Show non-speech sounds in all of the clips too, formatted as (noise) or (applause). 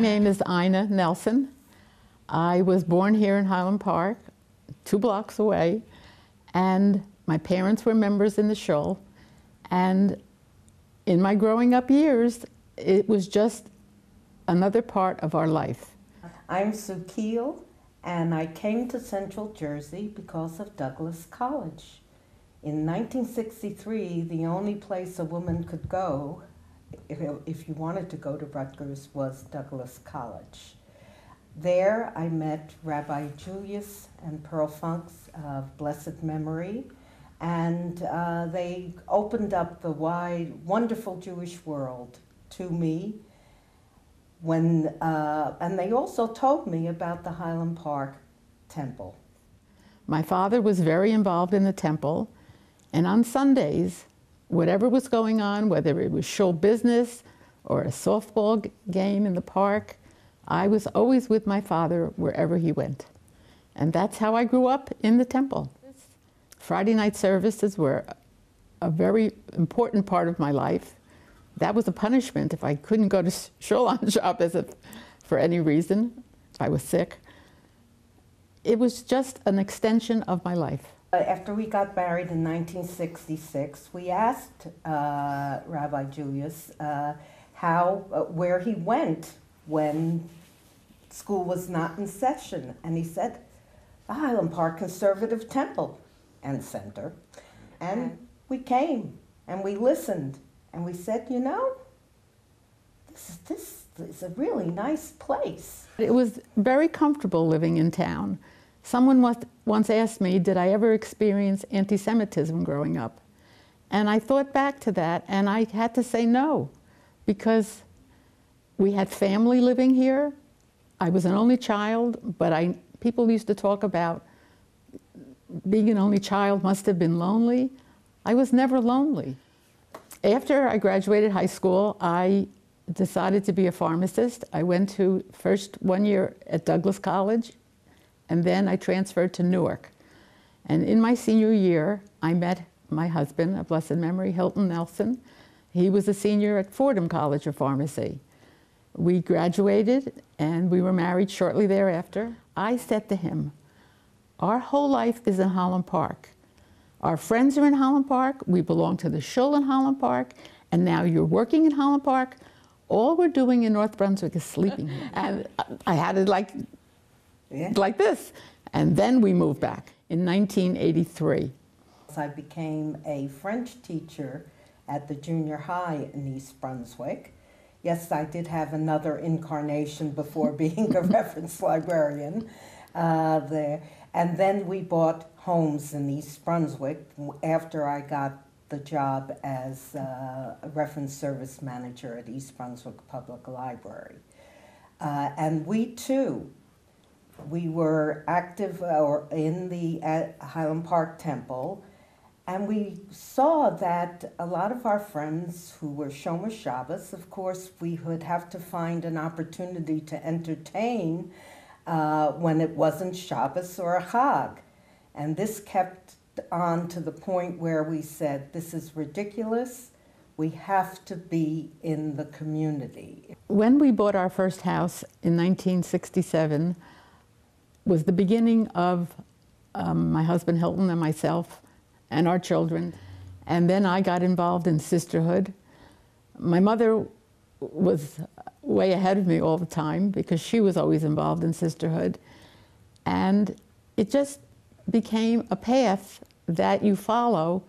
My name is Ina Nelson. I was born here in Highland Park, two blocks away, and my parents were members in the shul. And in my growing up years, it was just another part of our life. I'm Sue Kheel, and I came to Central Jersey because of Douglass College. In 1963, the only place a woman could go if, if you wanted to go to Rutgers was Douglass College. There I met Rabbi Julius and Pearl Funks of blessed memory, and uh, they opened up the wide, wonderful Jewish world to me. When, uh, and they also told me about the Highland Park Temple. My father was very involved in the temple, and on Sundays, whatever was going on, whether it was show business or a softball game in the park, I was always with my father wherever he went. And that's how I grew up in the temple. Friday night services were a very important part of my life. That was a punishment if I couldn't go to shul on Shabbos if, for any reason, if I was sick. It was just an extension of my life. Uh, after we got married in 1966, we asked uh, Rabbi Julius uh, how, uh, where he went when school was not in session, and he said, the Highland Park Conservative Temple and Center. And we came and we listened and we said, you know, this is, this is a really nice place. It was very comfortable living in town. Someone once asked me, did I ever experience anti-Semitism growing up? And I thought back to that and I had to say no, because we had family living here. I was an only child, but I, people used to talk about being an only child must have been lonely. I was never lonely. After I graduated high school, I decided to be a pharmacist. I went to first one year at Douglass College and then I transferred to Newark. And in my senior year, I met my husband, a blessed memory, Hilton Nelson. He was a senior at Fordham College of Pharmacy. We graduated and we were married shortly thereafter. I said to him, our whole life is in Highland Park. Our friends are in Highland Park, we belong to the shul in Highland Park, and now you're working in Highland Park. All we're doing in North Brunswick is sleeping. (laughs) and I had it like yeah. like this. And then we moved back in 1983. I became a French teacher at the junior high in East Brunswick. Yes, I did have another incarnation before (laughs) being a reference librarian uh, there. And then we bought homes in East Brunswick after I got the job as uh, a reference service manager at East Brunswick Public Library. Uh, and we too we were active or in the Highland Park Temple, and we saw that a lot of our friends who were Shomer Shabbos, of course, we would have to find an opportunity to entertain uh, when it wasn't Shabbos or a Chag. And this kept on to the point where we said, this is ridiculous. We have to be in the community. When we bought our first house in 1967, was the beginning of um, my husband Hilton and myself and our children. And then I got involved in sisterhood. My mother was way ahead of me all the time because she was always involved in sisterhood. And it just became a path that you follow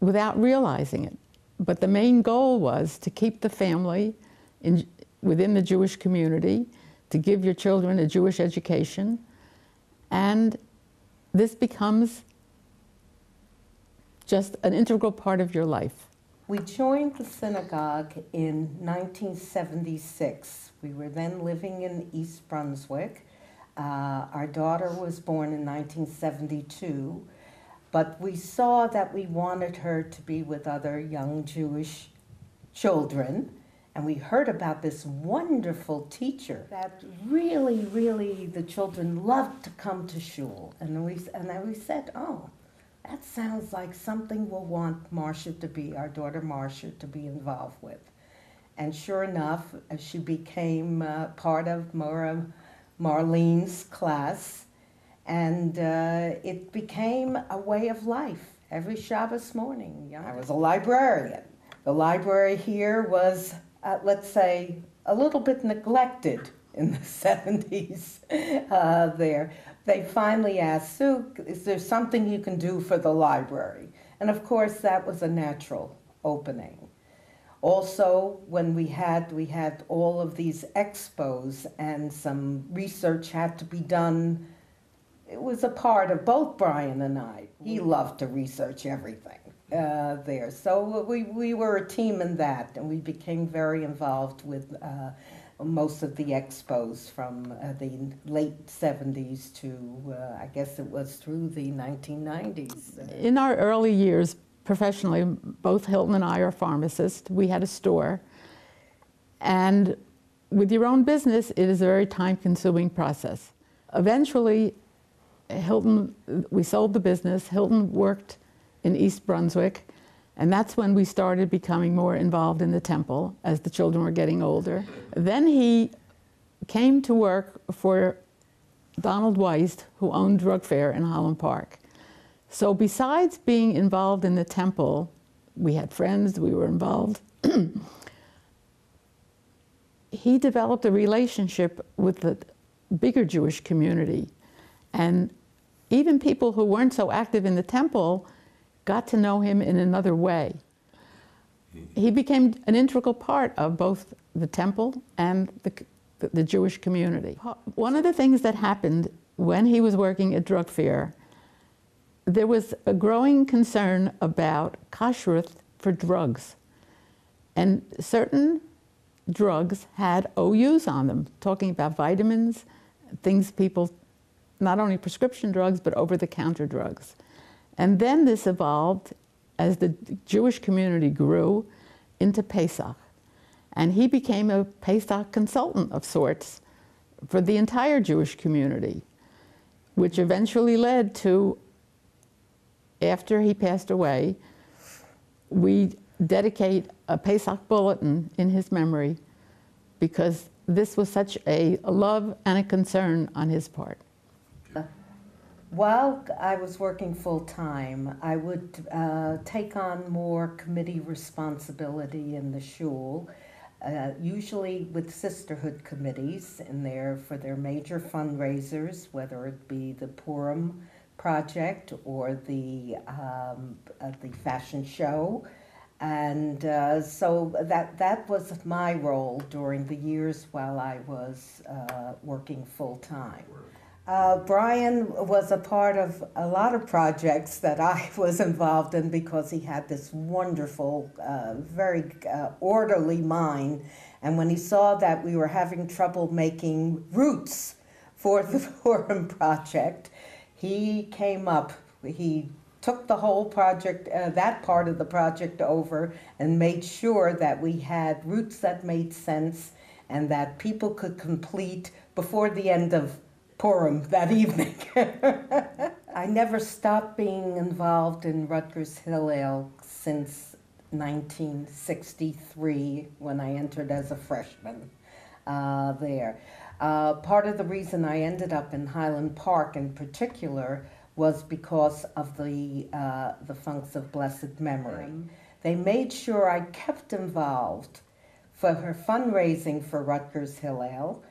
without realizing it. But the main goal was to keep the family in, within the Jewish community to give your children a Jewish education, and this becomes just an integral part of your life. We joined the synagogue in 1976. We were then living in East Brunswick. Uh, our daughter was born in 1972, but we saw that we wanted her to be with other young Jewish children and we heard about this wonderful teacher that really, really the children loved to come to shul. And we and then we said, oh, that sounds like something we'll want Marcia to be, our daughter Marcia, to be involved with. And sure enough, uh, she became uh, part of Morah Marlene's class, and uh, it became a way of life every Shabbos morning. I was a librarian. The library here was, uh, let's say, a little bit neglected in the (laughs) 70s uh, there. They finally asked Sue, is there something you can do for the library? And of course, that was a natural opening. Also, when we had we had all of these expos and some research had to be done, it was a part of both Brian and I. He loved to research everything uh, there, so we we were a team in that, and we became very involved with. Uh, most of the expos from uh, the late 70s to, uh, I guess it was through the 1990s. In our early years, professionally, both Hilton and I are pharmacists. We had a store. And with your own business, it is a very time consuming process. Eventually, Hilton, we sold the business. Hilton worked in East Brunswick. And that's when we started becoming more involved in the temple as the children were getting older. Then he came to work for Donald Weist, who owned Drug Fair in Highland Park. So besides being involved in the temple, we had friends, we were involved. (clears throat) he developed a relationship with the bigger Jewish community. And even people who weren't so active in the temple got to know him in another way. He became an integral part of both the temple and the, the Jewish community. One of the things that happened when he was working at Drug Fair there was a growing concern about kashrut for drugs. And certain drugs had OUs on them, talking about vitamins, things people, not only prescription drugs, but over the counter drugs. And then this evolved as the Jewish community grew into Pesach. And he became a Pesach consultant of sorts for the entire Jewish community, which eventually led to after he passed away, we dedicate a Pesach bulletin in his memory because this was such a love and a concern on his part. While I was working full time, I would uh, take on more committee responsibility in the shul, uh, usually with sisterhood committees in there for their major fundraisers, whether it be the Purim project or the, um, uh, the fashion show. And uh, so that, that was my role during the years while I was uh, working full time. Uh, Brian was a part of a lot of projects that I (laughs) was involved in because he had this wonderful, uh, very uh, orderly mind. And when he saw that we were having trouble making routes for the (laughs) Purim project, he came up, he took the whole project, uh, that part of the project over, and made sure that we had routes that made sense and that people could complete before the end of Purim that evening. (laughs) I never stopped being involved in Rutgers Hillel since 1963 when I entered as a freshman uh, there. Uh, part of the reason I ended up in Highland Park in particular was because of the, uh, the Funks of Blessed Memory. Mm. They made sure I kept involved for her fundraising for Rutgers Hillel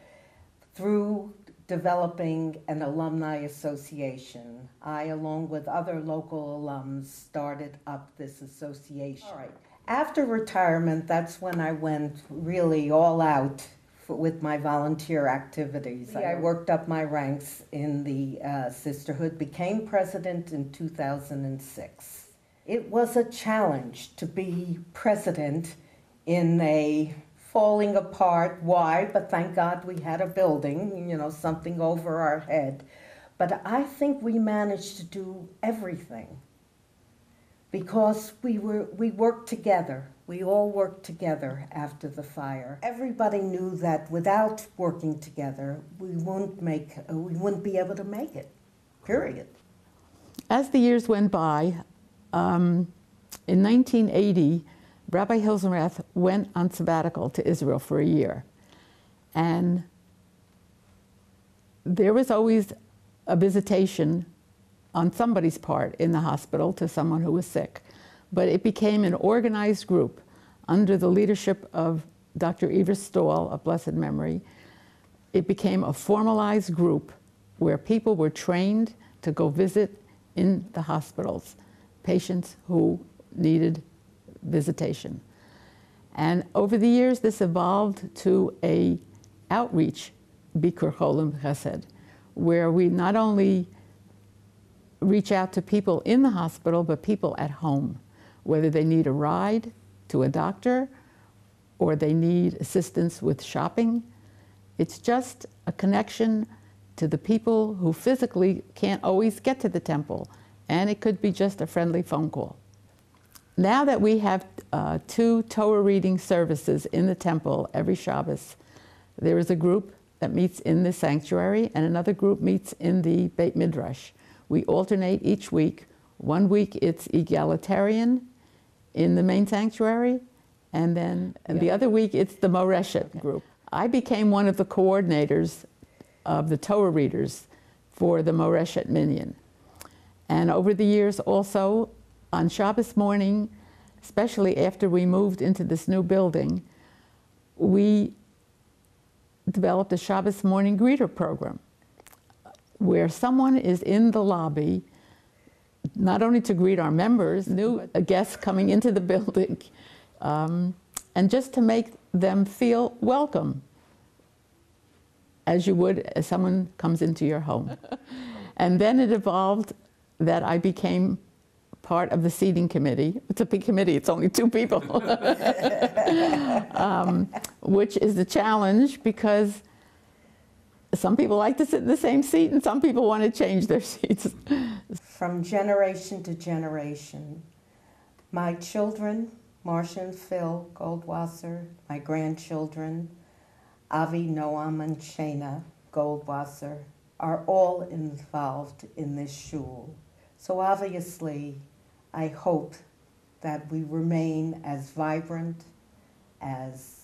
through developing an alumni association. I, along with other local alums, started up this association. All right. After retirement, that's when I went really all out with my volunteer activities. I worked up my ranks in the uh, sisterhood, became president in 2006. It was a challenge to be president in a falling apart. Why? But thank God we had a building, you know, something over our head. But I think we managed to do everything because we were we worked together. We all worked together after the fire. Everybody knew that without working together, we wouldn't make we wouldn't be able to make it. Period. As the years went by, um, in 1980, Rabbi Hilsenrath went on sabbatical to Israel for a year. And there was always a visitation on somebody's part in the hospital to someone who was sick. But it became an organized group under the leadership of Dr. Eva Stahl of blessed memory. It became a formalized group where people were trained to go visit in the hospitals patients who needed visitation. And over the years, this evolved to a outreach, Bikur Cholim Chesed, where we not only reach out to people in the hospital, but people at home, whether they need a ride to a doctor or they need assistance with shopping. It's just a connection to the people who physically can't always get to the temple, and it could be just a friendly phone call. Now that we have uh, two Torah reading services in the temple every Shabbos, there is a group that meets in the sanctuary and another group meets in the Beit Midrash. We alternate each week. One week it's egalitarian in the main sanctuary, and then and the other week it's the Moreshet okay. group. I became one of the coordinators of the Torah readers for the Moreshet Minyan. And over the years also, on Shabbos morning, especially after we moved into this new building, we developed a Shabbos morning greeter program where someone is in the lobby not only to greet our members, new guests coming into the (laughs) building, um, and just to make them feel welcome as you would as someone comes into your home. (laughs) and then it evolved that I became part of the seating committee. It's a big committee, it's only two people, (laughs) um, which is a challenge because some people like to sit in the same seat and some people want to change their (laughs) seats. From generation to generation, my children, Marcia and Phil Goldwasser, my grandchildren, Avi, Noam, and Shana Goldwasser, are all involved in this shul. So obviously, I hope that we remain as vibrant, as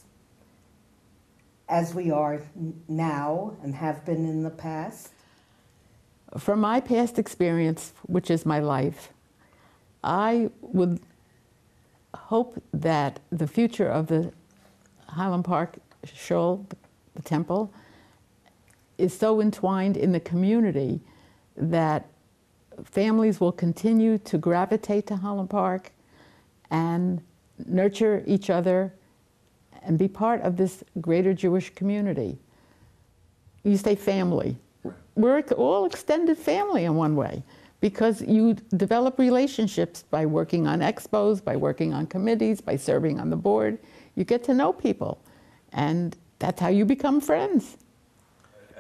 as we are now and have been in the past? From my past experience, which is my life, I would hope that the future of the Highland Park Shul, the temple, is so entwined in the community that families will continue to gravitate to Highland Park and nurture each other and be part of this greater Jewish community. You say family. We're all extended family in one way because you develop relationships by working on expos, by working on committees, by serving on the board. You get to know people, and that's how you become friends.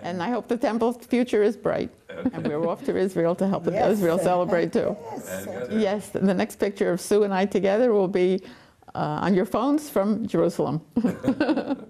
And I hope the temple's future is bright. And we're off to Israel to help yes. Israel celebrate too. Yes. yes, the next picture of Sue and I together will be uh, on your phones from Jerusalem. (laughs)